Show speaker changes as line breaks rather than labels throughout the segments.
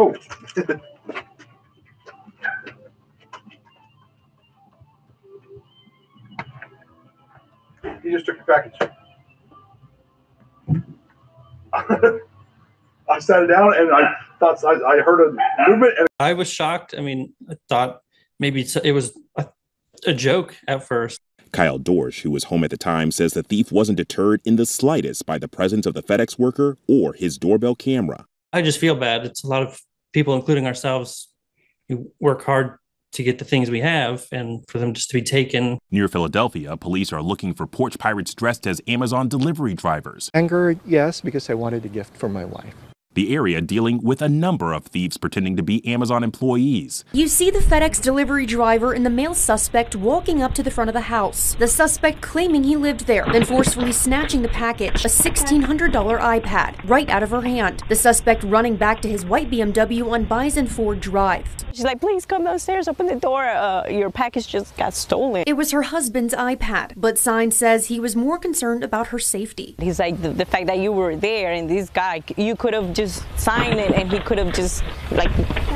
Oh. he just took your package. I sat it down and I thought I, I heard a movement and
I was shocked. I mean, I thought maybe it was a, a joke at first.
Kyle Dorsch, who was home at the time, says the thief wasn't deterred in the slightest by the presence of the FedEx worker or his doorbell camera.
I just feel bad. It's a lot of people, including ourselves, who work hard to get the things we have, and for them just to be taken.
Near Philadelphia, police are looking for porch pirates dressed as Amazon delivery drivers.
Anger, yes, because I wanted a gift for my wife.
The area dealing with a number of thieves pretending to be Amazon employees.
You see the FedEx delivery driver and the male suspect walking up to the front of the house. The suspect claiming he lived there, then forcefully snatching the package, a $1,600 iPad, right out of her hand. The suspect running back to his white BMW on Bison Ford Drive.
She's like, please come downstairs, open the door. Uh, your package just got stolen.
It was her husband's iPad, but Sign says he was more concerned about her safety.
He's like, the, the fact that you were there and this guy, you could have just signed it and he could have just, like,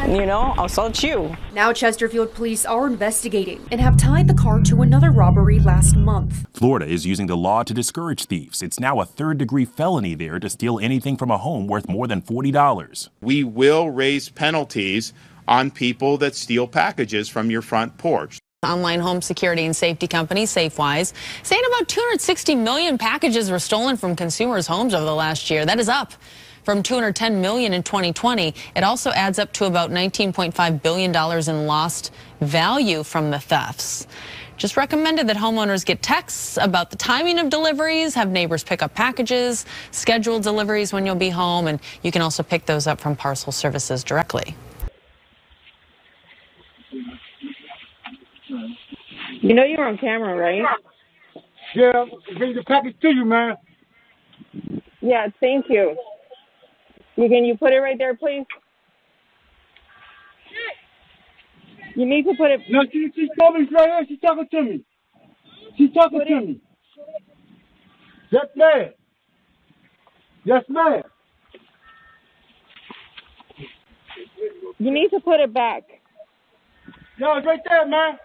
you know, assault you.
Now Chesterfield police are investigating and have tied the car to another robbery last month.
Florida is using the law to discourage thieves. It's now a third degree felony there to steal anything from a home worth more than $40.
We will raise penalties on people that steal packages from your front porch.
Online home security and safety company SafeWise saying about 260 million packages were stolen from consumers' homes over the last year. That is up from 210 million in 2020. It also adds up to about 19.5 billion dollars in lost value from the thefts. Just recommended that homeowners get texts about the timing of deliveries, have neighbors pick up packages, schedule deliveries when you'll be home, and you can also pick those up from parcel services directly.
You know you're on camera, right?
Yeah, bring the package to you, man.
Yeah, thank you. You can you put it right there, please? You need to put it.
No, she, she's right here. She's talking to me. She's talking
Put
to
it-
me. Yes, ma'am. Yes, ma'am.
You need to put it back.
No, it's right there, man.